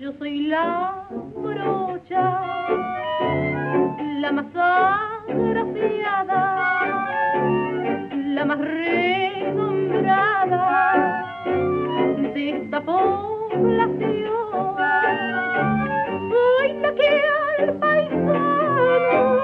Je suis là la más agraciada, la más renombrada de esta población. Hoy la que al paisano